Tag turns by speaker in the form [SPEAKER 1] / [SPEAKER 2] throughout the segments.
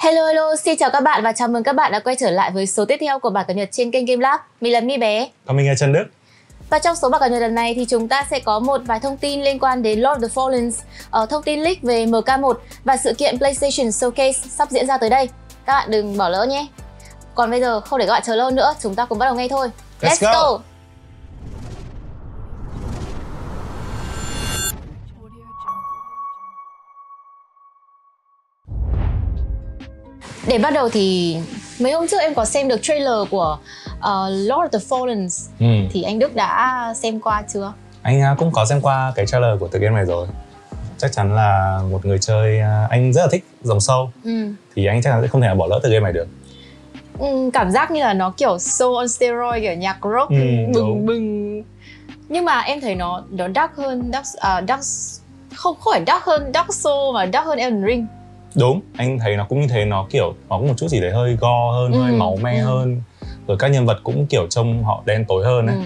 [SPEAKER 1] Hello hello, xin chào các bạn và chào mừng các bạn đã quay trở lại với số tiếp theo của bản cập nhật trên kênh Game Lab. Mình là Mi bé.
[SPEAKER 2] Còn mình là Trần Đức.
[SPEAKER 1] Và trong số bản cập nhật lần này thì chúng ta sẽ có một vài thông tin liên quan đến Lord of the Fallen, ở thông tin leak về MK1 và sự kiện PlayStation Showcase sắp diễn ra tới đây. Các bạn đừng bỏ lỡ nhé. Còn bây giờ không để các bạn chờ lâu nữa, chúng ta cùng bắt đầu ngay thôi.
[SPEAKER 2] Let's
[SPEAKER 1] Let's,
[SPEAKER 2] go.
[SPEAKER 1] go. Để bắt đầu thì mấy hôm trước em có xem được trailer của uh, Lord of the Fallen
[SPEAKER 2] Ừ.
[SPEAKER 1] thì anh Đức đã xem qua chưa?
[SPEAKER 2] Anh à, cũng có xem qua cái trailer của tựa game này rồi. Chắc chắn là một người chơi à, anh rất là thích dòng sâu
[SPEAKER 1] Ừ.
[SPEAKER 2] thì anh chắc chắn sẽ không thể bỏ lỡ tựa game này được.
[SPEAKER 1] Ừ, cảm giác như là nó kiểu soul on steroid kiểu nhạc rock
[SPEAKER 2] Ừ,
[SPEAKER 1] bừng
[SPEAKER 2] đúng.
[SPEAKER 1] bừng nhưng mà em thấy nó nó dark hơn dark, à, dark không không phải dark hơn dark soul mà dark hơn Elden Ring
[SPEAKER 2] Đúng, anh thấy nó cũng như thế nó kiểu nó có một chút gì đấy hơi go hơn,
[SPEAKER 1] Ừ,
[SPEAKER 2] hơi máu me
[SPEAKER 1] ừ.
[SPEAKER 2] hơn. Rồi các nhân vật cũng kiểu trông họ đen tối hơn ấy.
[SPEAKER 1] ừ.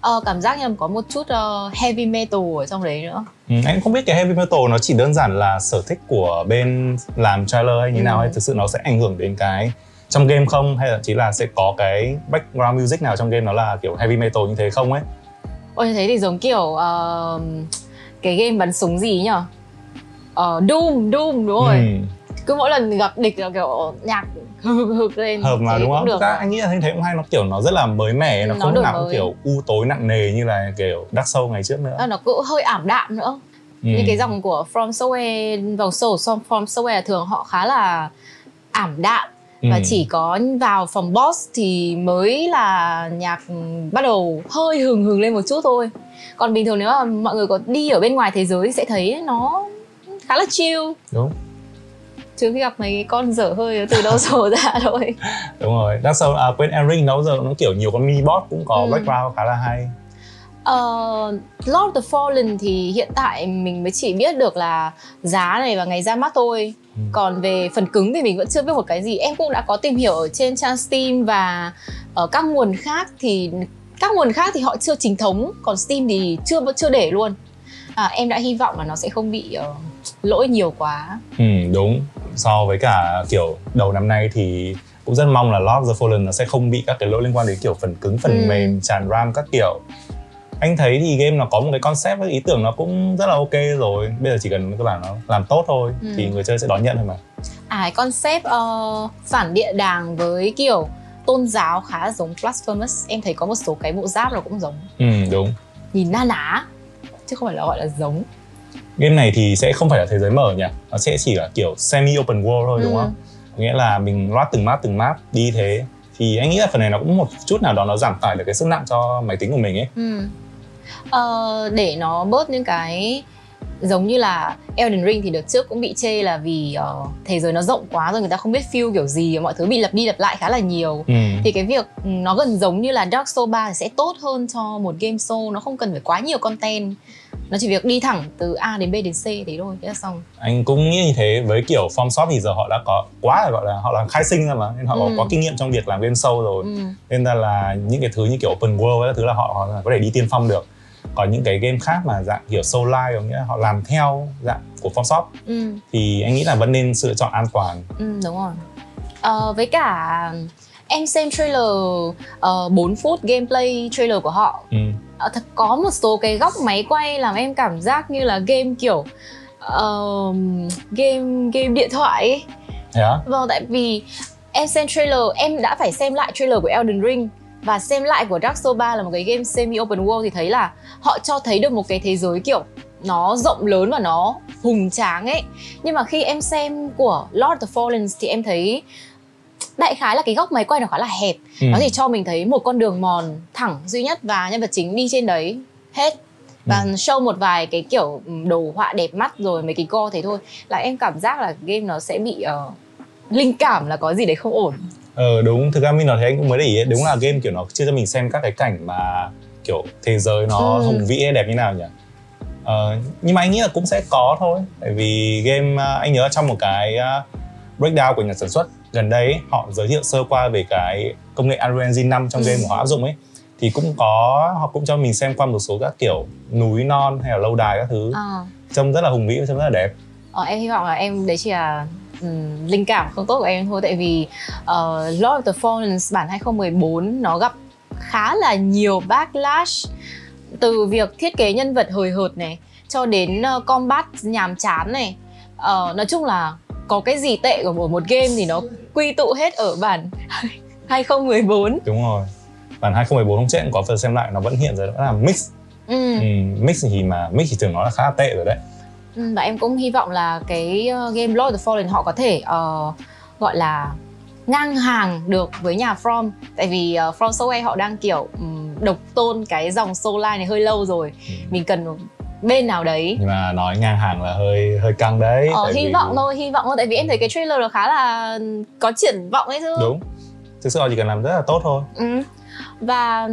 [SPEAKER 1] Ờ, cảm giác như có một chút ờ, heavy metal ở trong đấy nữa
[SPEAKER 2] Ừ, anh không biết cái heavy metal nó chỉ đơn giản là sở thích của bên làm trailer hay như
[SPEAKER 1] Ừ.
[SPEAKER 2] nào hay thực sự nó sẽ ảnh hưởng đến cái trong game không hay là chỉ là sẽ có cái background music nào trong game nó là kiểu heavy metal như thế không ấy
[SPEAKER 1] Ôi thế thì giống kiểu ờ, cái game bắn súng gì nhỉ Ờ, Doom, Doom đúng rồi
[SPEAKER 2] Ừ.
[SPEAKER 1] cứ mỗi lần gặp địch là kiểu nhạc hực hực lên
[SPEAKER 2] hợp mà đúng không?
[SPEAKER 1] được
[SPEAKER 2] ra anh nghĩ là như thế cũng hay nó kiểu nó rất là mới mẻ nó
[SPEAKER 1] Nó
[SPEAKER 2] không nào kiểu u tối nặng nề như là kiểu Dark Souls ngày trước nữa.
[SPEAKER 1] Ờ, nó cũng hơi ảm đạm nữa
[SPEAKER 2] Ừ.
[SPEAKER 1] những cái dòng của From Software vòng sổ From From Software thường họ khá là ảm đạm và
[SPEAKER 2] Ừ.
[SPEAKER 1] chỉ có vào phòng boss thì mới là nhạc bắt đầu hơi hừng hừng lên một chút thôi còn bình thường nếu mà mọi người có đi ở bên ngoài thế giới sẽ thấy nó khá là chill.
[SPEAKER 2] Đúng.
[SPEAKER 1] Chứ khi gặp mấy cái con dở hơi từ đâu sổ ra thôi.
[SPEAKER 2] Đúng rồi. Dark Souls à quên Elden nó giờ nó kiểu nhiều con mini boss cũng có
[SPEAKER 1] Ừ.
[SPEAKER 2] background khá là hay.
[SPEAKER 1] Ờ, Lord of the Fallen thì hiện tại mình mới chỉ biết được là giá này và ngày ra mắt thôi.
[SPEAKER 2] Ừ.
[SPEAKER 1] còn về phần cứng thì mình vẫn chưa biết một cái gì. Em cũng đã có tìm hiểu ở trên trang Steam và ở các nguồn khác thì các nguồn khác thì họ chưa chính thống. Còn Steam thì chưa chưa để luôn. À, em đã hy vọng là nó sẽ không bị ờ, lỗi nhiều quá
[SPEAKER 2] Ừ, đúng. So với cả kiểu đầu năm nay thì cũng rất mong là Lord of the Fallen nó sẽ không bị các cái lỗi liên quan đến kiểu phần cứng, phần
[SPEAKER 1] Ừ.
[SPEAKER 2] mềm, tràn RAM các kiểu. Anh thấy thì game nó có một cái concept với ý tưởng nó cũng rất là ok rồi. Bây giờ chỉ cần các bạn nó làm tốt thôi
[SPEAKER 1] Ừ.
[SPEAKER 2] thì người chơi sẽ đón nhận thôi mà.
[SPEAKER 1] à cái concept ờ, phản địa đàng với kiểu tôn giáo khá giống Blasphemous em thấy có một số cái bộ giáp nó cũng giống
[SPEAKER 2] Ừ, đúng.
[SPEAKER 1] nhìn na ná chứ không phải là gọi là giống
[SPEAKER 2] Game này thì sẽ không phải là thế giới mở nhỉ. Nó sẽ chỉ là kiểu semi open world thôi đúng
[SPEAKER 1] Ừ.
[SPEAKER 2] không? Nghĩa là mình loát từng map từng map đi thế thì anh nghĩ là phần này nó cũng một chút nào đó nó giảm tải được cái sức nặng cho máy tính của mình ấy.
[SPEAKER 1] Ừ. Ờ, để nó bớt những cái giống như là Elden Ring thì đợt trước cũng bị chê là vì ờ, thế giới nó rộng quá rồi người ta không biết feel kiểu gì mọi thứ bị lặp đi lặp lại khá là nhiều
[SPEAKER 2] Ừ.
[SPEAKER 1] thì cái việc nó gần giống như là Dark Souls 3 thì sẽ tốt hơn cho một game soul nó không cần phải quá nhiều content nó chỉ việc đi thẳng từ A đến B đến C thế thôi thế là xong
[SPEAKER 2] anh cũng nghĩ như thế với kiểu form shop thì giờ họ đã có quá là gọi là họ là khai sinh ra mà nên họ
[SPEAKER 1] Ừ.
[SPEAKER 2] có kinh nghiệm trong việc làm game show rồi
[SPEAKER 1] ừ.
[SPEAKER 2] nên ra là những cái thứ như kiểu open world ấy, thứ là họ, họ có thể đi tiên phong được còn những cái game khác mà dạng kiểu soul like có nghĩa là họ làm theo dạng của form shop
[SPEAKER 1] Ừ.
[SPEAKER 2] thì anh nghĩ là vẫn nên sự lựa chọn an toàn
[SPEAKER 1] Ừ, đúng rồi. Ờ, với cả em xem trailer uh, 4 phút gameplay trailer của họ
[SPEAKER 2] ừ.
[SPEAKER 1] Ờ, thật có một số cái góc máy quay làm em cảm giác như là game kiểu ờm, game game điện thoại ấy.
[SPEAKER 2] thế á
[SPEAKER 1] Vâng, tại vì em xem trailer, em đã phải xem lại trailer của Elden Ring và xem lại của Dark Souls 3 là một cái game semi open world thì thấy là họ cho thấy được một cái thế giới kiểu nó rộng lớn và nó hùng tráng ấy. Nhưng mà khi em xem của Lord of the Fallen thì em thấy đại khái là cái góc máy quay nó khá là hẹp.
[SPEAKER 2] ừ.
[SPEAKER 1] Nó chỉ cho mình thấy một con đường mòn thẳng duy nhất và nhân vật chính đi trên đấy hết và show một vài cái kiểu ừ, đồ họa đẹp mắt rồi mấy cái go thế thôi là em cảm giác là game nó sẽ bị ờ, linh cảm là có gì đấy không ổn
[SPEAKER 2] Ờ đúng, thực ra mình nói thế anh cũng mới để ý ấy. Đúng là game kiểu nó chưa cho mình xem các cái cảnh mà kiểu thế giới nó
[SPEAKER 1] Ừ.
[SPEAKER 2] hùng vĩ đẹp như nào nhỉ ờ, Nhưng mà anh nghĩ là cũng sẽ có thôi Tại vì game, à, anh nhớ trong một cái à, breakdown của nhà sản xuất gần đây Họ giới thiệu sơ qua về cái công nghệ Unreal Engine 5 trong
[SPEAKER 1] Ừ.
[SPEAKER 2] game của họ áp dụng ấy Thì cũng có, họ cũng cho mình xem qua một số các kiểu núi non hay là lâu đài các thứ.
[SPEAKER 1] À,
[SPEAKER 2] Trông rất là hùng vĩ và trông rất là đẹp.
[SPEAKER 1] Ờ, em hy vọng là em đấy chỉ là um, linh cảm không tốt của em thôi tại vì uh, Lord of the Fallen bản 2014 nó gặp khá là nhiều backlash từ việc thiết kế nhân vật hời hợt này cho đến uh, combat nhàm chán này. Uh, nói chung là có cái gì tệ của một game thì nó quy tụ hết ở bản 2014
[SPEAKER 2] đúng rồi. Bản 2014 hôm trước có phần xem lại nó vẫn hiện rồi đó là mix. Ừ. Ừ, mix thì mà mix thì thường nói là khá là tệ rồi đấy.
[SPEAKER 1] Ừ, và em cũng hy vọng là cái ờ, game Lord of the Fallen họ có thể uh, gọi là ngang hàng được với nhà From. Tại vì uh, From Software họ đang kiểu um, độc tôn cái dòng Soul Line này hơi lâu rồi. Ừ. mình cần bên nào đấy.
[SPEAKER 2] Nhưng mà nói ngang hàng là hơi hơi căng đấy
[SPEAKER 1] ờ, hy vì... vọng thôi hy vọng thôi tại vì em thấy cái trailer nó khá là có triển vọng ấy chứ.
[SPEAKER 2] Đúng. Thực sự họ chỉ cần làm rất là tốt thôi.
[SPEAKER 1] Ừ. và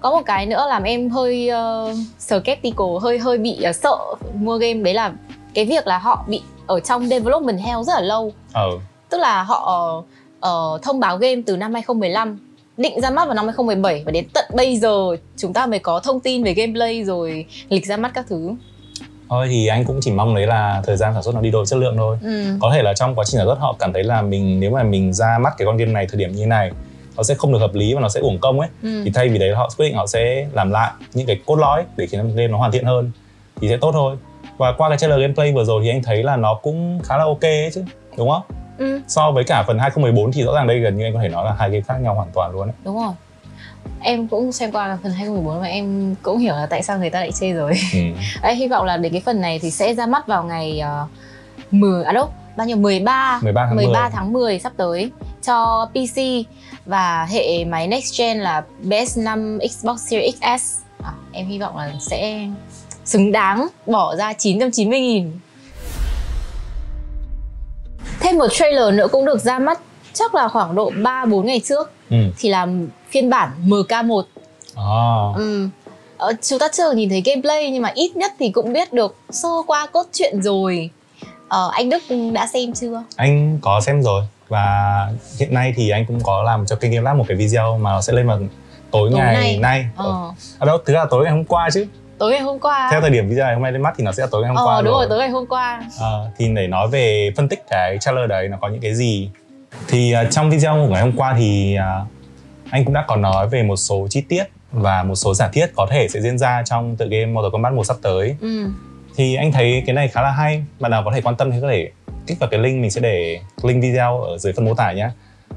[SPEAKER 1] có một cái nữa làm em hơi uh, skeptical hơi hơi bị uh, sợ mua game đấy là cái việc là họ bị ở trong development hell rất là lâu.
[SPEAKER 2] Ừ.
[SPEAKER 1] tức là họ uh, thông báo game từ năm 2015 định ra mắt vào năm 2017 và đến tận bây giờ chúng ta mới có thông tin về gameplay rồi lịch ra mắt các thứ.
[SPEAKER 2] Thôi thì anh cũng chỉ mong đấy là thời gian sản xuất nó đi đôi chất lượng thôi. Ừ. có thể là trong quá trình sản xuất họ cảm thấy là mình nếu mà mình ra mắt cái con game này thời điểm như này nó sẽ không được hợp lý và nó sẽ uổng công ấy. Ừ. thì thay vì đấy họ quyết định họ sẽ làm lại những cái cốt lõi để khiến game nó hoàn thiện hơn thì sẽ tốt thôi. Và qua cái trailer gameplay vừa rồi thì anh thấy là nó cũng khá là ok ấy chứ đúng không ừ. so với cả phần 2014 thì rõ ràng đây gần như anh có thể nói là hai game khác nhau hoàn toàn luôn ấy.
[SPEAKER 1] Đúng rồi. Em cũng xem qua phần 2014 và em cũng hiểu là tại sao người ta lại chê rồi. Ừ. Đấy, hy vọng là đến cái phần này thì sẽ ra mắt vào ngày uh, 10 à đâu bao nhiêu? 13
[SPEAKER 2] 13 tháng
[SPEAKER 1] 13
[SPEAKER 2] 10.
[SPEAKER 1] tháng 10 sắp tới cho PC và hệ máy next gen là PS5 Xbox Series XS à, em hy vọng là sẽ xứng đáng bỏ ra 990 nghìn Thêm một trailer nữa cũng được ra mắt chắc là khoảng độ 3-4 ngày trước ừ. thì là phiên bản MK1
[SPEAKER 2] à.
[SPEAKER 1] ừ. ờ, chúng ta chưa nhìn thấy gameplay nhưng mà ít nhất thì cũng biết được sơ qua cốt truyện rồi ờ, anh Đức đã xem chưa?
[SPEAKER 2] Anh có xem rồi và hiện nay thì anh cũng có làm cho kênh Game Lab một cái video mà nó sẽ lên vào tối, tối ngày nay, nay. Ờ. À đâu, ra là tối ngày hôm qua chứ
[SPEAKER 1] tối ngày hôm qua.
[SPEAKER 2] Theo thời điểm video này hôm nay lên mắt thì nó sẽ là tối ngày hôm
[SPEAKER 1] ờ,
[SPEAKER 2] qua
[SPEAKER 1] đúng rồi. rồi. tối ngày hôm qua.
[SPEAKER 2] Ờ, thì để nói về phân tích cái trailer đấy nó có những cái gì. Thì uh, trong video của ngày hôm qua thì uh, anh cũng đã có nói về một số chi tiết và một số giả thiết có thể sẽ diễn ra trong tựa game Mortal Kombat 1 sắp tới. Ừ. thì anh thấy cái này khá là hay. Bạn nào có thể quan tâm thì có thể kích vào cái link mình sẽ để link video ở dưới phần mô tả nhé.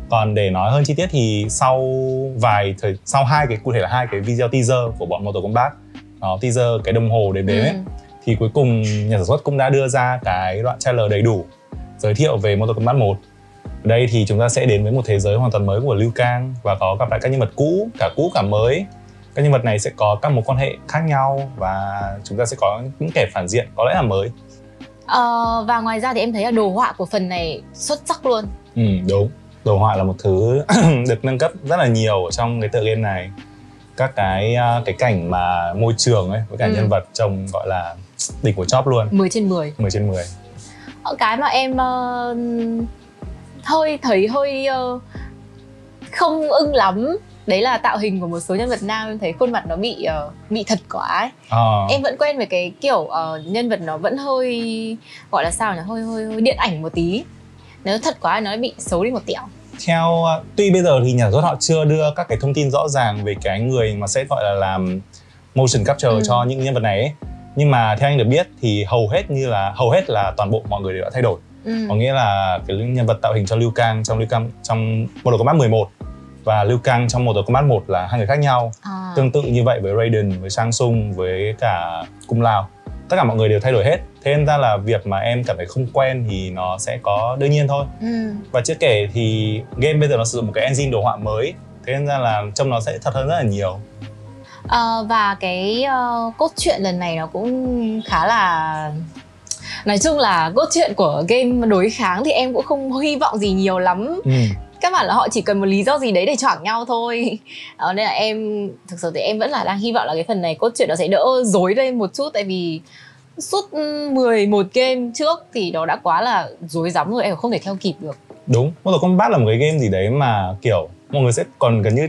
[SPEAKER 2] Còn để nói hơn chi tiết thì sau vài thời sau hai cái cụ thể là hai cái video teaser của bọn Mortal Kombat nó teaser cái đồng hồ đếm đếm ấy ừ. thì cuối cùng nhà sản xuất cũng đã đưa ra cái đoạn trailer đầy đủ giới thiệu về Mortal Kombat 1 ở đây thì chúng ta sẽ đến với một thế giới hoàn toàn mới của Liu Kang và có gặp lại các nhân vật cũ, cả cũ cả mới. Các nhân vật này sẽ có các mối quan hệ khác nhau và chúng ta sẽ có những kẻ phản diện có lẽ là mới.
[SPEAKER 1] Ờ, và ngoài ra thì em thấy là đồ họa của phần này xuất sắc luôn.
[SPEAKER 2] Ừ, đúng. Đồ họa là một thứ được nâng cấp rất là nhiều ở trong cái tựa game này. Các cái à, cái cảnh mà môi trường ấy với cả ừ. nhân vật trông gọi là đỉnh của chóp luôn.
[SPEAKER 1] 10 trên 10.
[SPEAKER 2] 10 trên 10.
[SPEAKER 1] Cái mà em uh hơi thấy hơi uh, không ưng lắm đấy là tạo hình của một số nhân vật nam em thấy khuôn mặt nó bị uh, bị thật quá ấy. À. em vẫn quen với cái kiểu uh, nhân vật nó vẫn hơi gọi là sao nhỉ hơi hơi, hơi điện ảnh một tí nếu thật quá nó bị xấu đi một tẹo
[SPEAKER 2] theo tuy bây giờ thì nhà xuất họ chưa đưa các cái thông tin rõ ràng về cái người mà sẽ gọi là làm motion capture ừ. cho những nhân vật này ấy. nhưng mà theo anh được biết thì hầu hết như là hầu hết là toàn bộ mọi người đều đã thay đổi ừ. có nghĩa là cái nhân vật tạo hình cho Liu Kang trong Liu Kang trong Mortal Kombat 11 và Liu Kang trong Mortal Kombat 1 là hai người khác nhau à. tương tự như vậy với Raiden với Shang Tsung với cả Kung Lao tất cả mọi người đều thay đổi hết. Thế nên ra là việc mà em cảm thấy không quen thì nó sẽ có đương nhiên thôi. Ừ. và chưa kể thì game bây giờ nó sử dụng một cái engine đồ họa mới. Thế nên ra là trông nó sẽ thật hơn rất là nhiều.
[SPEAKER 1] À, và cái uh, cốt truyện lần này nó cũng khá là nói chung là cốt truyện của game đối kháng thì em cũng không hy vọng gì nhiều lắm. Ừ các bạn là họ chỉ cần một lý do gì đấy để choảng nhau thôi. Đó, nên là em thực sự thì em vẫn là đang hy vọng là cái phần này cốt truyện nó sẽ đỡ dối lên một chút. Tại vì suốt 11 game trước thì nó đã quá là dối rắm rồi em không thể theo kịp được.
[SPEAKER 2] Đúng Mortal Kombat là một cái game gì đấy mà kiểu mọi người sẽ còn gần như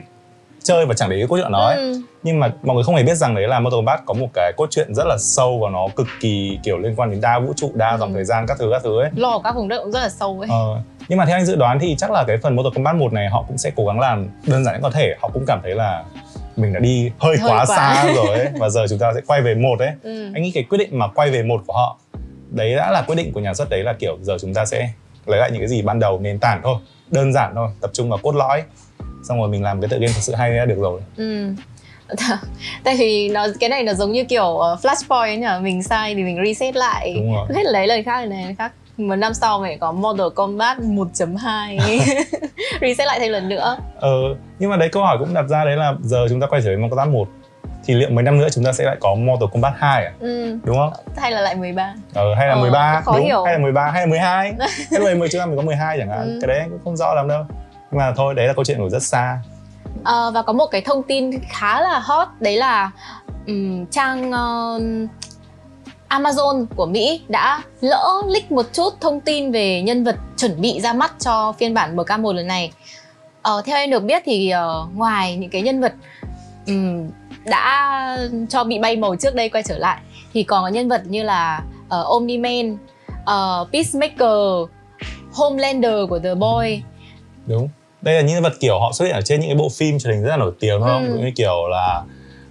[SPEAKER 2] chơi và chẳng để ý cốt truyện nó ấy.
[SPEAKER 1] Ừ.
[SPEAKER 2] nhưng mà mọi người không hề biết rằng đấy là Mortal Kombat có một cái cốt truyện rất là sâu và nó cực kỳ kiểu liên quan đến đa vũ trụ đa dòng
[SPEAKER 1] Ừ.
[SPEAKER 2] thời gian các thứ các thứ ấy.
[SPEAKER 1] Của các vùng đất cũng rất là sâu ấy.
[SPEAKER 2] Ờ, nhưng mà theo anh dự đoán thì chắc là cái phần Mortal Kombat 1 này họ cũng sẽ cố gắng làm đơn giản nhất có thể. Họ cũng cảm thấy là mình đã đi hơi,
[SPEAKER 1] Hơi
[SPEAKER 2] quá,
[SPEAKER 1] quá.
[SPEAKER 2] xa rồi ấy và giờ chúng ta sẽ quay về một ấy.
[SPEAKER 1] Ừ.
[SPEAKER 2] anh nghĩ cái quyết định mà quay về một của họ đấy đã là quyết định của nhà xuất đấy là kiểu giờ chúng ta sẽ lấy lại những cái gì ban đầu nền tảng thôi. Đơn giản thôi tập trung vào cốt lõi. Xong rồi mình làm cái tựa game thật sự hay là được rồi.
[SPEAKER 1] Ừ. tại vì nó cái này nó giống như kiểu uh, flashpoint ấy nhỉ? Mình sai thì mình reset lại. Hết lấy lời khác này lời khác một năm sau phải có Mortal Kombat 1.2 reset lại thêm lần nữa.
[SPEAKER 2] Ờ, nhưng mà đấy câu hỏi cũng đặt ra đấy là giờ chúng ta quay trở về Mortal Kombat 1 thì liệu mấy năm nữa chúng ta sẽ lại có Mortal Kombat 2 à?
[SPEAKER 1] Ừ.
[SPEAKER 2] đúng không?
[SPEAKER 1] Hay là lại 13
[SPEAKER 2] ờ, hay là
[SPEAKER 1] Ờ,
[SPEAKER 2] 13
[SPEAKER 1] khó
[SPEAKER 2] đúng.
[SPEAKER 1] hiểu.
[SPEAKER 2] hay là 13 hay là 12 hay là 10 chúng ta mình có 12 chẳng hạn.
[SPEAKER 1] Ừ.
[SPEAKER 2] cái đấy cũng không rõ lắm đâu. Nhưng mà thôi đấy là câu chuyện của rất xa.
[SPEAKER 1] Ờ, và có một cái thông tin khá là hot đấy là ừm, trang ờ, Amazon của Mỹ đã lỡ leak một chút thông tin về nhân vật chuẩn bị ra mắt cho phiên bản MK1 lần này. Ờ, theo em được biết thì ờ, ngoài những cái nhân vật ừm, đã cho bị bay màu trước đây quay trở lại thì còn có nhân vật như là uh, Omni-Man, ờ, Peacemaker, Homelander của The Boy
[SPEAKER 2] đúng đây là những vật kiểu họ xuất hiện ở trên những cái bộ phim truyền hình rất là nổi tiếng đúng không
[SPEAKER 1] Ừ.
[SPEAKER 2] Như kiểu là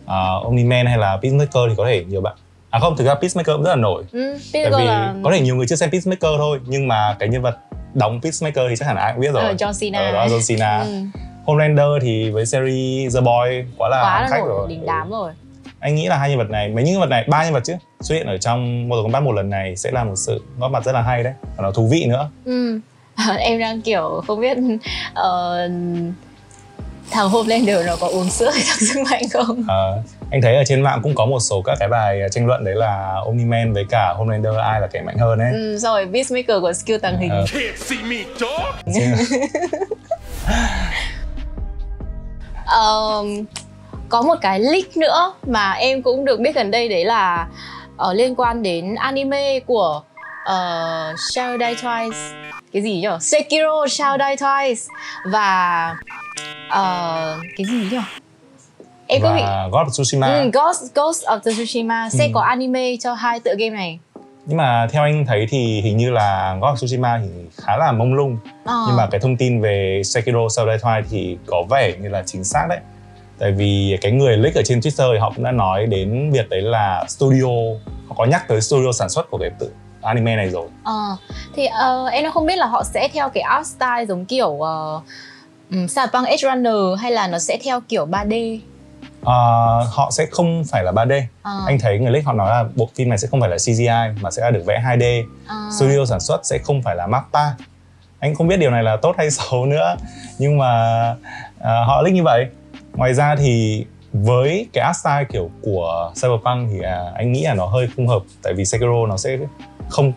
[SPEAKER 2] uh, Omni-Man hay là Peacemaker thì có thể nhiều bạn à không thực ra Peacemaker cũng rất là nổi.
[SPEAKER 1] Ừ,
[SPEAKER 2] tại vì
[SPEAKER 1] là
[SPEAKER 2] có thể nhiều người chưa xem Peacemaker thôi nhưng mà cái nhân vật đóng Peacemaker thì chắc hẳn ai cũng biết rồi.
[SPEAKER 1] Ờ, John Cena.
[SPEAKER 2] Ờ, đó John Cena.
[SPEAKER 1] Ừ.
[SPEAKER 2] Homelander thì với series The Boy quá là
[SPEAKER 1] quá là
[SPEAKER 2] khách rồi.
[SPEAKER 1] đỉnh đám rồi.
[SPEAKER 2] Anh nghĩ là hai nhân vật này mấy nhân vật này ba nhân vật chứ xuất hiện ở trong Mortal Kombat một lần này sẽ là một sự góp mặt rất là hay đấy. Và nó thú vị nữa.
[SPEAKER 1] Ừ. em đang kiểu không biết ờ, thằng Homelander nó có uống sữa hay thật sức mạnh không?
[SPEAKER 2] Ờ, anh thấy ở trên mạng cũng có một số các cái bài tranh luận đấy là Omni-Man với cả Homelander ai là kẻ mạnh hơn ấy.
[SPEAKER 1] Ừ, rồi Peacemaker có skill tàng hình.
[SPEAKER 2] Ờ.
[SPEAKER 3] Can't see me, dog.
[SPEAKER 1] Ờ, có một cái leak nữa mà em cũng được biết gần đây đấy là ờ, liên quan đến anime của uh, Shall Die Twice. Cái gì nhỉ Sekiro Shall Die Twice. Và ờ, cái gì nhỉ em có bị
[SPEAKER 2] và God of Tsushima
[SPEAKER 1] Ừ, Ghost, Ghost of Tsushima sẽ
[SPEAKER 2] Ừ.
[SPEAKER 1] có anime cho hai tựa game này.
[SPEAKER 2] nhưng mà theo anh thấy thì hình như là God of Tsushima thì khá là mông lung
[SPEAKER 1] Ờ.
[SPEAKER 2] nhưng mà cái thông tin về Sekiro Shadow Die Twice thì có vẻ như là chính xác đấy tại vì cái người leak ở trên Twitter thì họ cũng đã nói đến việc đấy là studio họ có nhắc tới studio sản xuất của cái tự anime này rồi
[SPEAKER 1] Ờ, thì ờ, em không biết là họ sẽ theo cái art style giống kiểu uh, um, Cyberpunk Edge Runner hay là nó sẽ theo kiểu 3D.
[SPEAKER 2] Ờ, họ sẽ không phải là 3D
[SPEAKER 1] Ờ,
[SPEAKER 2] anh thấy người leak họ nói là bộ phim này sẽ không phải là CGI mà sẽ là được vẽ 2D
[SPEAKER 1] ờ,
[SPEAKER 2] studio sản xuất sẽ không phải là Mappa. Anh không biết điều này là tốt hay xấu nữa nhưng mà à, họ leak như vậy. Ngoài ra thì với cái art style kiểu của Cyberpunk thì à, anh nghĩ là nó hơi không hợp tại vì Sekiro nó sẽ không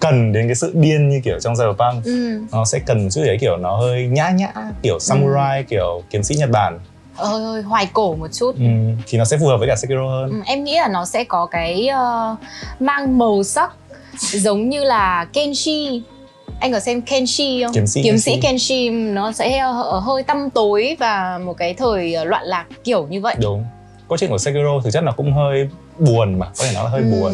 [SPEAKER 2] cần đến cái sự điên như kiểu trong Cyberpunk.
[SPEAKER 1] Ừ,
[SPEAKER 2] nó sẽ cần một chút đấy kiểu nó hơi nhã nhã kiểu samurai kiểu kiếm sĩ Nhật Bản
[SPEAKER 1] hơi, hơi hoài cổ một chút.
[SPEAKER 2] ừ, thì nó sẽ phù hợp với cả Sekiro hơn
[SPEAKER 1] Ừ, em nghĩ là nó sẽ có cái ờ, mang màu sắc giống như là Kenshi anh có xem Kenshi không?
[SPEAKER 2] Kiếm sĩ
[SPEAKER 1] Kiếm sĩ Kenshi nó sẽ ờ, hơi tăm tối và một cái thời ờ, loạn lạc kiểu như vậy.
[SPEAKER 2] đúng câu chuyện của Sekiro thực chất nó cũng hơi buồn mà có thể nói là hơi
[SPEAKER 1] Ừ.
[SPEAKER 2] buồn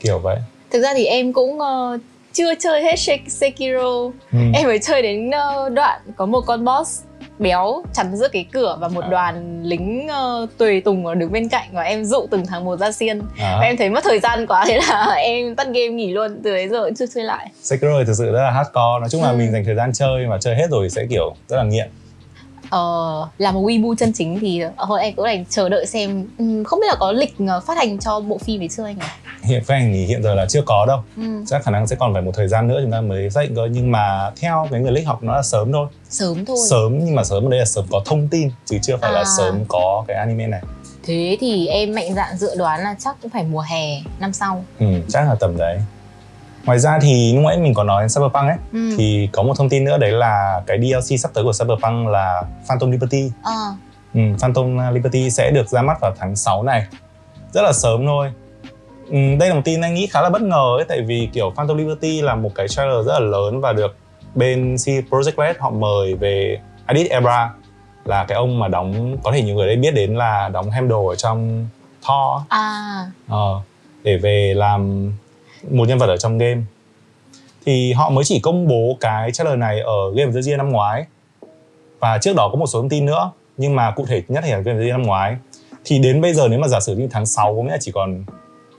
[SPEAKER 2] kiểu vậy
[SPEAKER 1] Thực ra thì em cũng ờ, chưa chơi hết Sekiro
[SPEAKER 2] ừ.
[SPEAKER 1] Em mới chơi đến ờ, đoạn có một con boss béo chắn giữa cái cửa và một
[SPEAKER 2] À.
[SPEAKER 1] đoàn lính uh, tùy tùng ở đứng bên cạnh và em dụ từng thằng một ra xiên
[SPEAKER 2] à,
[SPEAKER 1] và em thấy mất thời gian quá thế là em tắt game nghỉ luôn từ đấy giờ cũng chưa chơi lại
[SPEAKER 2] Sekiro thì thực sự rất là hardcore nói chung là
[SPEAKER 1] Ừ.
[SPEAKER 2] mình dành thời gian chơi và chơi hết rồi sẽ kiểu rất là nghiện
[SPEAKER 1] ờ, là một weibo chân chính thì ờ, thôi em cũng đành chờ đợi xem. Ừm, không biết là có lịch ờ, phát hành cho bộ phim ấy chưa anh nhỉ?
[SPEAKER 2] hiện với anh thì hiện giờ là chưa có đâu.
[SPEAKER 1] Ừ.
[SPEAKER 2] chắc khả năng sẽ còn phải một thời gian nữa chúng ta mới xác định cơ. Nhưng mà theo cái người leak học nó là sớm thôi.
[SPEAKER 1] Sớm thôi.
[SPEAKER 2] Sớm nhưng mà sớm ở đây là sớm có thông tin chứ chưa phải là
[SPEAKER 1] À.
[SPEAKER 2] sớm có cái anime này.
[SPEAKER 1] Thế thì em mạnh dạn dự đoán là chắc cũng phải mùa hè năm sau.
[SPEAKER 2] Ừ, chắc là tầm đấy ngoài ra thì lúc nãy mình có nói đến Cyberpunk ấy
[SPEAKER 1] ừ.
[SPEAKER 2] thì có một thông tin nữa đấy là cái DLC sắp tới của Cyberpunk là Phantom Liberty.
[SPEAKER 1] Ờ,
[SPEAKER 2] Ừ, Phantom Liberty sẽ được ra mắt vào tháng 6 này. Rất là sớm thôi. Ừ, đây là một tin anh nghĩ khá là bất ngờ ấy tại vì kiểu Phantom Liberty là một cái trailer rất là lớn và được bên C Project Red họ mời về Edit Ebra là cái ông mà đóng có thể nhiều người đây biết đến là đóng Heimdall ở trong Thor.
[SPEAKER 1] À.
[SPEAKER 2] Ờ, để về làm một nhân vật ở trong game. Thì họ mới chỉ công bố cái trailer này ở Game of the Year năm ngoái. Và trước đó có một số thông tin nữa nhưng mà cụ thể nhất thì là Game of the Year năm ngoái. Thì đến bây giờ nếu mà giả sử như tháng 6 có nghĩa là chỉ còn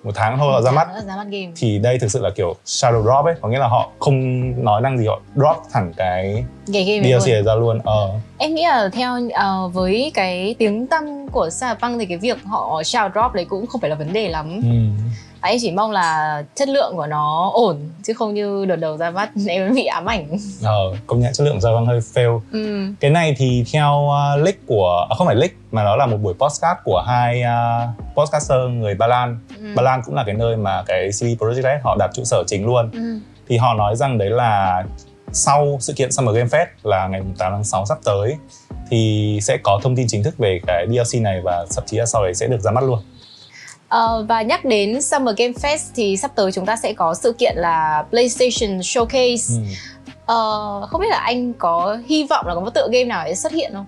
[SPEAKER 2] một tháng thôi họ ra mắt
[SPEAKER 1] ra mắt game.
[SPEAKER 2] thì đây thực sự là kiểu shadow drop ấy. Có nghĩa là họ không nói năng gì họ drop thẳng cái
[SPEAKER 1] cái game
[SPEAKER 2] DLC
[SPEAKER 1] luôn.
[SPEAKER 2] ra luôn ờ.
[SPEAKER 1] Em nghĩ là theo uh, với cái tiếng tăm của Cyberpunk thì cái việc họ shout drop đấy cũng không phải là vấn đề lắm.
[SPEAKER 2] Ừ.
[SPEAKER 1] em chỉ mong là chất lượng của nó ổn chứ không như đợt đầu ra mắt em bị ám ảnh
[SPEAKER 2] ờ công nhận chất lượng Java hơi fail
[SPEAKER 1] ừ.
[SPEAKER 2] cái này thì theo uh, leak của à, không phải leak mà nó là một buổi podcast của hai uh, podcaster người Ba Lan
[SPEAKER 1] Ừ.
[SPEAKER 2] Ba Lan cũng là cái nơi mà cái CD Projekt Red họ đặt trụ sở chính luôn
[SPEAKER 1] Ừ.
[SPEAKER 2] thì họ nói rằng đấy là sau sự kiện Summer Game Fest là ngày 8 tháng 6 sắp tới thì sẽ có thông tin chính thức về cái DLC này và thậm chí là sau đấy sẽ được ra mắt luôn.
[SPEAKER 1] Ờ, và nhắc đến Summer Game Fest thì sắp tới chúng ta sẽ có sự kiện là PlayStation Showcase.
[SPEAKER 2] Ừ.
[SPEAKER 1] Ờ, không biết là anh có hy vọng là có một tựa game nào sẽ xuất hiện không?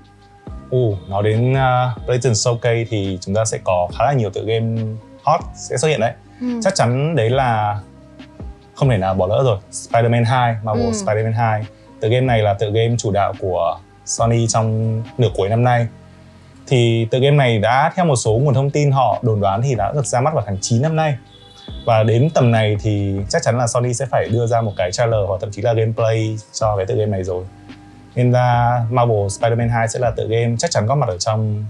[SPEAKER 2] Ồ, nói đến uh, PlayStation Showcase thì chúng ta sẽ có khá là nhiều tựa game hot sẽ xuất hiện đấy.
[SPEAKER 1] Ừ.
[SPEAKER 2] Chắc chắn đấy là không thể nào bỏ lỡ rồi. Spider-Man 2, Marvel
[SPEAKER 1] Ừ.
[SPEAKER 2] Spider-Man 2. Tựa game này là tựa game chủ đạo của Sony trong nửa cuối năm nay. Thì tựa game này đã theo một số nguồn thông tin họ đồn đoán thì đã được ra mắt vào tháng 9 năm nay. Và đến tầm này thì chắc chắn là Sony sẽ phải đưa ra một cái trailer hoặc thậm chí là gameplay cho cái tựa game này rồi. Nên ra Marvel Spider-Man 2 sẽ là tựa game chắc chắn có mặt ở trong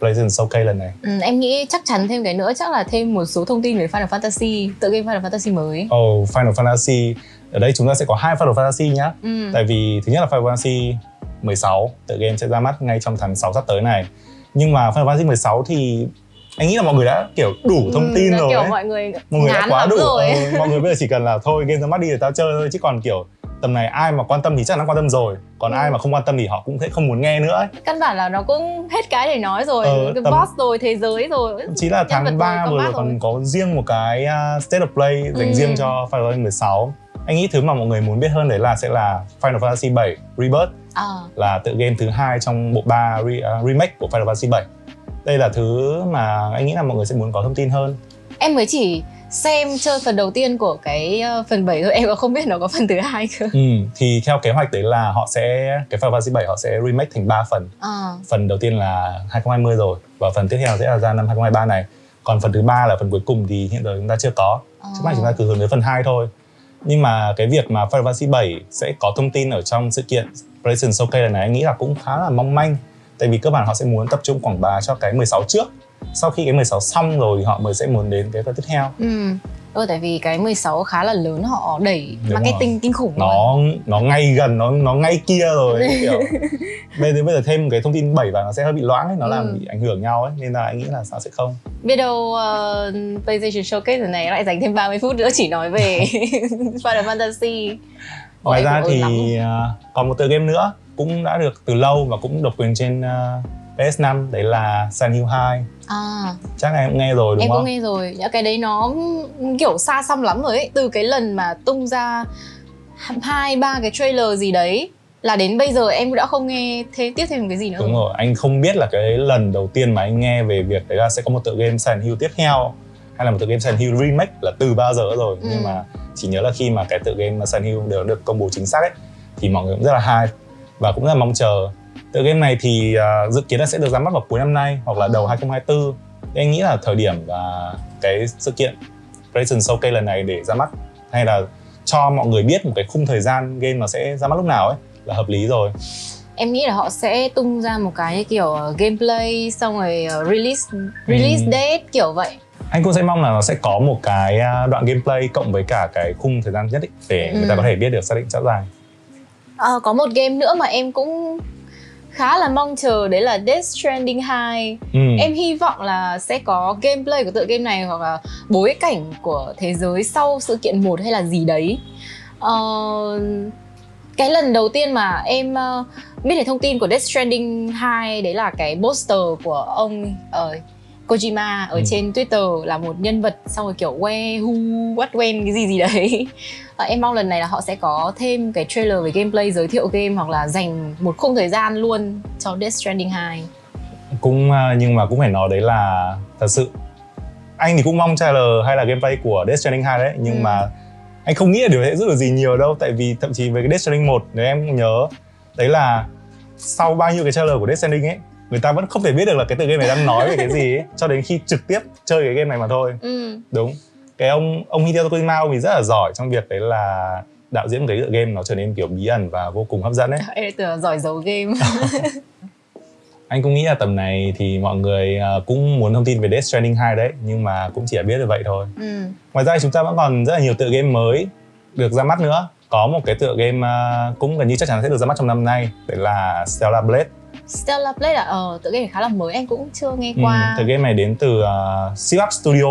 [SPEAKER 2] PlayStation Showcase lần này.
[SPEAKER 1] Ừ, em nghĩ chắc chắn thêm cái nữa chắc là thêm một số thông tin về Final Fantasy, tựa game Final Fantasy mới.
[SPEAKER 2] Oh, Final Fantasy. Ở đây chúng ta sẽ có hai Final Fantasy nhá.
[SPEAKER 1] Ừ.
[SPEAKER 2] Tại vì thứ nhất là Final Fantasy 16, tựa game sẽ ra mắt ngay trong tháng 6 sắp tới này. Nhưng mà Final Fantasy 16 thì anh nghĩ là mọi người đã kiểu đủ thông
[SPEAKER 1] Ừ,
[SPEAKER 2] tin
[SPEAKER 1] là
[SPEAKER 2] rồi
[SPEAKER 1] kiểu
[SPEAKER 2] ấy.
[SPEAKER 1] mọi người
[SPEAKER 2] mọi người đã quá đủ
[SPEAKER 1] rồi.
[SPEAKER 2] Ờ, mọi người bây giờ chỉ cần là thôi game ra mắt đi để tao chơi thôi chứ còn kiểu tầm này ai mà quan tâm thì chắc chắn quan tâm rồi còn
[SPEAKER 1] Ừ.
[SPEAKER 2] ai mà không quan tâm thì họ cũng sẽ không muốn nghe nữa ấy.
[SPEAKER 1] Căn bản là nó cũng hết cái để nói rồi,
[SPEAKER 2] Ờ,
[SPEAKER 1] cái
[SPEAKER 2] tầm-
[SPEAKER 1] boss rồi, thế giới rồi.
[SPEAKER 2] thậm chí là tháng
[SPEAKER 1] rồi,
[SPEAKER 2] 3 vừa rồi còn
[SPEAKER 1] rồi.
[SPEAKER 2] có riêng một cái uh, State of Play dành
[SPEAKER 1] Ừ.
[SPEAKER 2] riêng cho Final Fantasy 16 anh nghĩ thứ mà mọi người muốn biết hơn đấy là sẽ là Final Fantasy 7 Rebirth
[SPEAKER 1] À,
[SPEAKER 2] là tựa game thứ hai trong bộ ba re, uh, remake của Final Fantasy 7 đây là thứ mà anh nghĩ là mọi người sẽ muốn có thông tin hơn.
[SPEAKER 1] Em mới chỉ xem chơi phần đầu tiên của cái ờ, phần 7 thôi, em còn không biết nó có phần thứ hai cơ.
[SPEAKER 2] ừ, thì theo kế hoạch đấy là họ sẽ cái Final Fantasy 7 họ sẽ remake thành 3 phần.
[SPEAKER 1] À,
[SPEAKER 2] phần đầu tiên là 2020 rồi và phần tiếp theo sẽ là ra năm 2023 này. Còn phần thứ ba là phần cuối cùng thì hiện giờ chúng ta chưa có. Trước mắt chúng ta cứ hướng đến phần 2 thôi nhưng mà cái việc mà Final Fantasy 7 sẽ có thông tin ở trong sự kiện PlayStation Showcase này, anh nghĩ là cũng khá là mong manh. Tại vì cơ bản họ sẽ muốn tập trung quảng bá cho cái 16 trước. Sau khi cái 16 xong rồi thì họ mới sẽ muốn đến cái phần tiếp theo.
[SPEAKER 1] Ừ. Ừ, tại vì cái 16 khá là lớn họ đẩy
[SPEAKER 2] Đúng
[SPEAKER 1] marketing kinh khủng luôn.
[SPEAKER 2] nó nó ngay gần nó nó ngay kia rồi kiểu bây giờ bây giờ thêm cái thông tin 7 vào nó sẽ hơi bị loãng ấy nó
[SPEAKER 1] Ừ.
[SPEAKER 2] làm bị ảnh hưởng nhau ấy nên là anh nghĩ là sao sẽ không
[SPEAKER 1] Biết đâu uh, PlayStation Showcase lần này lại dành thêm 30 phút nữa chỉ nói về Final Fantasy.
[SPEAKER 2] Ngoài ra thì à, còn một tựa game nữa cũng đã được từ lâu và cũng độc quyền trên à, PS5 đấy là Silent Hill 2
[SPEAKER 1] À,
[SPEAKER 2] chắc em nghe rồi đúng
[SPEAKER 1] em
[SPEAKER 2] không?
[SPEAKER 1] cũng nghe rồi. Những cái đấy nó kiểu xa xăm lắm rồi ấy. Từ cái lần mà tung ra hai ba cái trailer gì đấy là đến bây giờ em cũng đã không nghe thêm tiếp thêm cái gì nữa.
[SPEAKER 2] Đúng rồi, anh không biết là cái lần đầu tiên mà anh nghe về việc đấy là sẽ có một tựa game Silent Hill tiếp theo hay là một tựa game Silent Hill remake là từ bao giờ rồi
[SPEAKER 1] Ừ.
[SPEAKER 2] nhưng mà chỉ nhớ là khi mà cái tựa game Silent Hill đều được công bố chính xác ấy thì mọi người cũng rất là hype và cũng rất là mong chờ tựa game này thì à, dự kiến là sẽ được ra mắt vào cuối năm nay hoặc là đầu 2024 Thì anh nghĩ là thời điểm và cái sự kiện PlayStation Showcase lần này để ra mắt hay là cho mọi người biết một cái khung thời gian game nó sẽ ra mắt lúc nào ấy là hợp lý rồi
[SPEAKER 1] Em nghĩ là họ sẽ tung ra một cái kiểu ờ, gameplay xong rồi ờ, release release
[SPEAKER 2] Ừ.
[SPEAKER 1] date kiểu vậy.
[SPEAKER 2] anh cũng sẽ mong là nó sẽ có một cái à, đoạn gameplay cộng với cả cái khung thời gian nhất định để người ta
[SPEAKER 1] Ừ.
[SPEAKER 2] có thể biết được xác định rõ ràng
[SPEAKER 1] Ờ, có một game nữa mà em cũng khá là mong chờ đấy là Death Stranding 2.
[SPEAKER 2] ừ.
[SPEAKER 1] Em hy vọng là sẽ có gameplay của tựa game này hoặc là bối cảnh của thế giới sau sự kiện một hay là gì đấy. Ờ, cái lần đầu tiên mà em ờ, biết được thông tin của Death Stranding 2 đấy là cái poster của ông ờ, Kojima ở
[SPEAKER 2] Ừ.
[SPEAKER 1] trên Twitter là một nhân vật xong rồi kiểu where who what when cái gì gì đấy Và em mong lần này là họ sẽ có thêm cái trailer về gameplay giới thiệu game hoặc là dành một khung thời gian luôn cho Death Stranding 2
[SPEAKER 2] cũng à, nhưng mà cũng phải nói đấy là thật sự anh thì cũng mong trailer hay là gameplay của Death Stranding 2 đấy nhưng
[SPEAKER 1] Ừ.
[SPEAKER 2] mà anh không nghĩ là điều sẽ giúp được gì nhiều đâu tại vì thậm chí với cái Death Stranding 1 nếu em nhớ đấy là sau bao nhiêu cái trailer của Death Stranding ấy người ta vẫn không thể biết được là cái tựa game này đang nói về cái gì ấy. Cho đến khi trực tiếp chơi cái game này mà thôi.
[SPEAKER 1] Ừ.
[SPEAKER 2] đúng. Cái ông ông Hideo Kojima ông ấy rất là giỏi trong việc đấy là đạo diễn một cái tựa game nó trở nên kiểu bí ẩn và vô cùng hấp dẫn ấy
[SPEAKER 1] em tưởng giỏi giấu game.
[SPEAKER 2] Anh cũng nghĩ là tầm này thì mọi người ờ, cũng muốn thông tin về Death Stranding 2 đấy nhưng mà cũng chỉ là biết được vậy thôi.
[SPEAKER 1] Ừ.
[SPEAKER 2] ngoài ra chúng ta vẫn còn rất là nhiều tựa game mới được ra mắt nữa. Có một cái tựa game ờ, cũng gần như chắc chắn sẽ được ra mắt trong năm nay đấy là Stellar Blade
[SPEAKER 1] Stellar Blade là ờ tựa game này khá là mới anh cũng chưa nghe
[SPEAKER 2] ừ,
[SPEAKER 1] qua.
[SPEAKER 2] tựa game này đến từ uh, Seabuck Studio.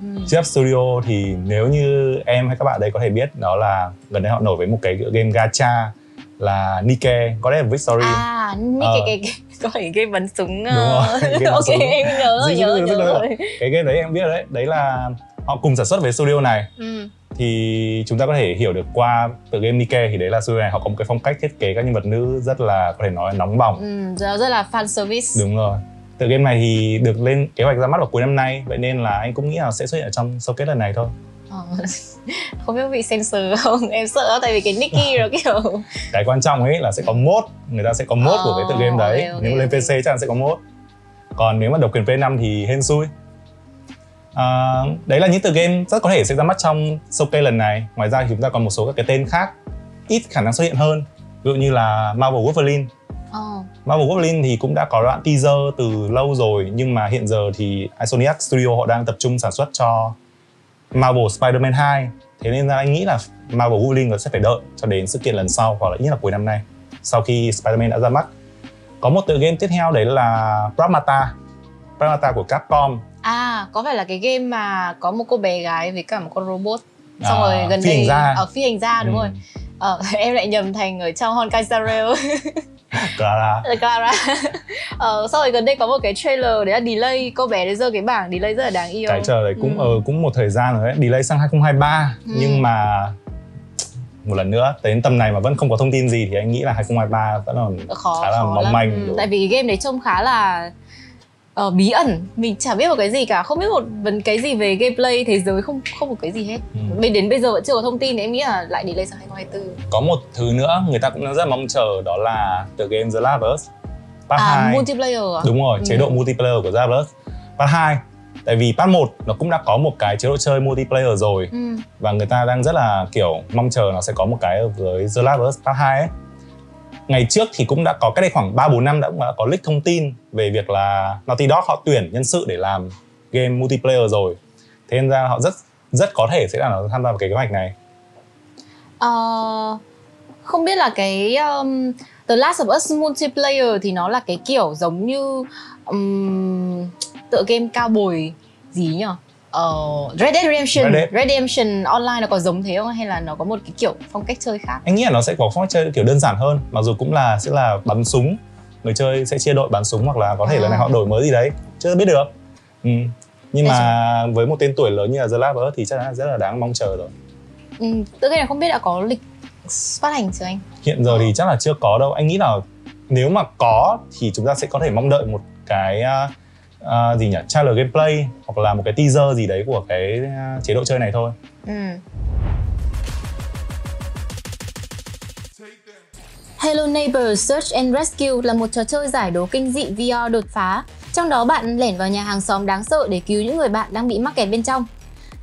[SPEAKER 1] Ừ.
[SPEAKER 2] Studio thì nếu như em hay các bạn đây có thể biết đó là gần đây họ nổi với một cái tựa game gacha là Nike. Có lẽ là Victory.
[SPEAKER 1] À những
[SPEAKER 2] Ờ.
[SPEAKER 1] cái cái, cái có phải game bắn súng
[SPEAKER 2] Đúng
[SPEAKER 1] ờ,
[SPEAKER 2] rồi, game
[SPEAKER 1] ok
[SPEAKER 2] súng.
[SPEAKER 1] em nhớ rồi nhớ nhớ
[SPEAKER 2] dính
[SPEAKER 1] rồi.
[SPEAKER 2] cái game đấy em biết đấy. Đấy là họ cùng sản xuất với studio này.
[SPEAKER 1] Ừ.
[SPEAKER 2] thì chúng ta có thể hiểu được qua tựa game Nike thì đấy là studio này họ có một cái phong cách thiết kế các nhân vật nữ rất là có thể nói là nóng bỏng.
[SPEAKER 1] Ừ rất, là fan service.
[SPEAKER 2] Đúng rồi. Tựa game này thì được lên kế hoạch ra mắt vào cuối năm nay vậy nên là anh cũng nghĩ là sẽ xuất hiện ở trong showcase lần này thôi.
[SPEAKER 1] Ờ, không biết bị censor không? Em sợ tại vì cái Nicky nó kiểu
[SPEAKER 2] cái quan trọng ấy là sẽ có mod người ta sẽ có mod của cái tựa game đấy.
[SPEAKER 1] Ờ, ok, ok,
[SPEAKER 2] nếu mà lên
[SPEAKER 1] ok.
[SPEAKER 2] PC chắc chắn sẽ có mod còn nếu mà độc quyền P5 thì hên xui à, đấy là những tựa game rất có thể sẽ ra mắt trong showcase lần này. Ngoài ra thì chúng ta còn một số các cái tên khác ít khả năng xuất hiện hơn. Ví dụ như là Marvel Wolverine.
[SPEAKER 1] Ờ,
[SPEAKER 2] Marvel Wolverine thì cũng đã có đoạn teaser từ lâu rồi nhưng mà hiện giờ thì Insomniac Studio họ đang tập trung sản xuất cho Marvel Spider-Man 2 thế nên là anh nghĩ là Marvel Wolverine sẽ phải đợi cho đến sự kiện lần sau hoặc là ít nhất là cuối năm nay sau khi Spider-Man đã ra mắt. Có một tựa game tiếp theo đấy là Pragmata. Pragmata của Capcom
[SPEAKER 1] à có phải là cái game mà có một cô bé gái với cả một con robot xong
[SPEAKER 2] À,
[SPEAKER 1] rồi gần
[SPEAKER 2] phi
[SPEAKER 1] đây
[SPEAKER 2] gia.
[SPEAKER 1] ở phi hành gia đúng
[SPEAKER 2] Ừ.
[SPEAKER 1] rồi ờ, em lại nhầm thành ở trong Honkai Star Rail
[SPEAKER 2] Clara
[SPEAKER 1] là Clara ờ, sau rồi gần đây có một cái trailer đấy là delay cô bé đấy giơ cái bảng delay rất là đáng yêu
[SPEAKER 2] cái chờ đấy cũng
[SPEAKER 1] Ừ.
[SPEAKER 2] ờ, cũng một thời gian rồi đấy delay sang 2023
[SPEAKER 1] Ừ.
[SPEAKER 2] nhưng mà một lần nữa đến tầm này mà vẫn không có thông tin gì thì anh nghĩ là 2023 vẫn còn
[SPEAKER 1] khó
[SPEAKER 2] khá là
[SPEAKER 1] khó
[SPEAKER 2] mong
[SPEAKER 1] lắm.
[SPEAKER 2] manh
[SPEAKER 1] ừ, tại vì cái game đấy trông khá là ờ, bí ẩn. Mình chả biết một cái gì cả. Không biết một vấn cái gì về gameplay thế giới không không một cái gì hết.
[SPEAKER 2] Ừ.
[SPEAKER 1] bên đến bây giờ vẫn chưa có thông tin thì em nghĩ là lại delay sang 2024
[SPEAKER 2] có một thứ nữa người ta cũng rất mong chờ đó là tựa game The Last of Us Part
[SPEAKER 1] à
[SPEAKER 2] 2
[SPEAKER 1] multiplayer à?
[SPEAKER 2] Đúng rồi
[SPEAKER 1] Ừ.
[SPEAKER 2] chế độ multiplayer của The Last of Us Part 2 tại vì Part 1 nó cũng đã có một cái chế độ chơi multiplayer rồi.
[SPEAKER 1] Ừ.
[SPEAKER 2] và người ta đang rất là kiểu mong chờ nó sẽ có một cái với The Last of Us Part 2 ấy ngày trước thì cũng đã có cách đây khoảng 3 4 năm đã cũng đã có leak thông tin về việc là Naughty Dog họ tuyển nhân sự để làm game multiplayer rồi. Thế nên ra họ rất rất có thể sẽ là nó tham gia vào cái kế hoạch này.
[SPEAKER 1] Ờ, không biết là cái um, The Last of Us multiplayer thì nó là cái kiểu giống như um, tựa game cao bồi gì nhỉ? Ờ, Red Dead Redemption,
[SPEAKER 2] Red Dead.
[SPEAKER 1] Redemption Online nó có giống thế không hay là nó có một cái kiểu phong cách chơi khác?
[SPEAKER 2] Anh nghĩ là nó sẽ có phong cách chơi kiểu đơn giản hơn, mặc dù cũng là sẽ là bắn súng. Người chơi sẽ chia đội bắn súng hoặc là có thể
[SPEAKER 1] À.
[SPEAKER 2] lần này họ đổi mới gì đấy, chưa biết được. Ừ. Nhưng
[SPEAKER 1] Để
[SPEAKER 2] mà với một tên tuổi lớn như là The Last of Us thì chắc chắn là rất là đáng mong chờ rồi.
[SPEAKER 1] Ừ, tựa game này không biết đã có lịch phát hành chưa anh?
[SPEAKER 2] hiện giờ thì chắc là chưa có đâu anh nghĩ là nếu mà có thì chúng ta sẽ có thể mong đợi một cái uh, uh, gì nhỉ trailer gameplay hoặc là một cái teaser gì đấy của cái uh, chế độ chơi này thôi
[SPEAKER 1] Ừ. Hello Neighbor Search and Rescue là một trò chơi giải đố kinh dị VR đột phá. Trong đó bạn lẻn vào nhà hàng xóm đáng sợ để cứu những người bạn đang bị mắc kẹt bên trong.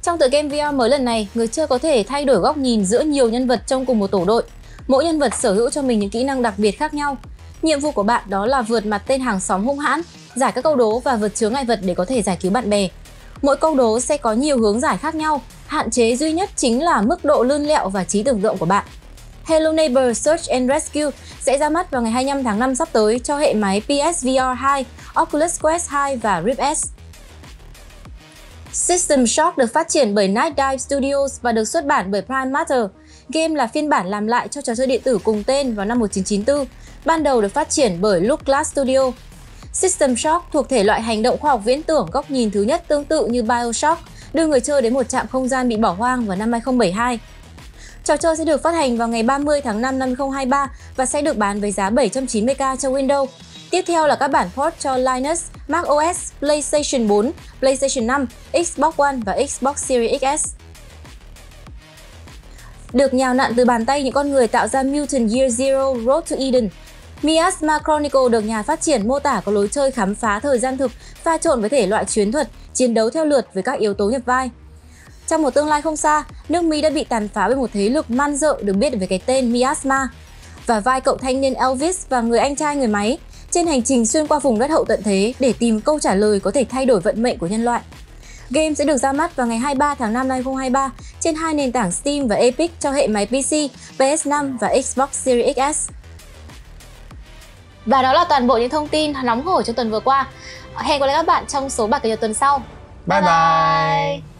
[SPEAKER 1] Trong tựa game VR mới lần này, người chơi có thể thay đổi góc nhìn giữa nhiều nhân vật trong cùng một tổ đội. Mỗi nhân vật sở hữu cho mình những kỹ năng đặc biệt khác nhau. Nhiệm vụ của bạn đó là vượt mặt tên hàng xóm hung hãn, giải các câu đố và vượt chướng ngại vật để có thể giải cứu bạn bè. Mỗi câu đố sẽ có nhiều hướng giải khác nhau, hạn chế duy nhất chính là mức độ lươn lẹo và trí tưởng tượng của bạn. Hello Neighbor Search and Rescue sẽ ra mắt vào ngày 25 tháng 5 sắp tới cho hệ máy PSVR 2, Oculus Quest 2 và Rift S. System Shock được phát triển bởi Night Dive Studios và được xuất bản bởi Prime Matter. Game là phiên bản làm lại cho trò chơi điện tử cùng tên vào năm 1994, ban đầu được phát triển bởi Look Glass Studio. System Shock thuộc thể loại hành động khoa học viễn tưởng góc nhìn thứ nhất tương tự như BioShock, đưa người chơi đến một trạm không gian bị bỏ hoang vào năm 2072. Trò chơi sẽ được phát hành vào ngày 30 tháng 5 năm 2023 và sẽ được bán với giá 790k cho Windows. Tiếp theo là các bản port cho Linux, Mac OS, PlayStation 4, PlayStation 5, Xbox One và Xbox Series XS. Được nhào nặn từ bàn tay những con người tạo ra Mutant Year Zero Road to Eden, Miasma Chronicle được nhà phát triển mô tả có lối chơi khám phá thời gian thực, pha trộn với thể loại chiến thuật, chiến đấu theo lượt với các yếu tố nhập vai. Trong một tương lai không xa, nước Mỹ đã bị tàn phá bởi một thế lực man dợ được biết với cái tên Miasma. Và vai cậu thanh niên Elvis và người anh trai người máy trên hành trình xuyên qua vùng đất hậu tận thế để tìm câu trả lời có thể thay đổi vận mệnh của nhân loại. Game sẽ được ra mắt vào ngày 23 tháng 5 năm 2023 trên hai nền tảng Steam và Epic cho hệ máy PC, PS5 và Xbox Series XS. Và đó là toàn bộ những thông tin nóng hổi trong tuần vừa qua. Hẹn gặp lại các bạn trong số bản cập nhật tuần sau.
[SPEAKER 2] bye bye, bye.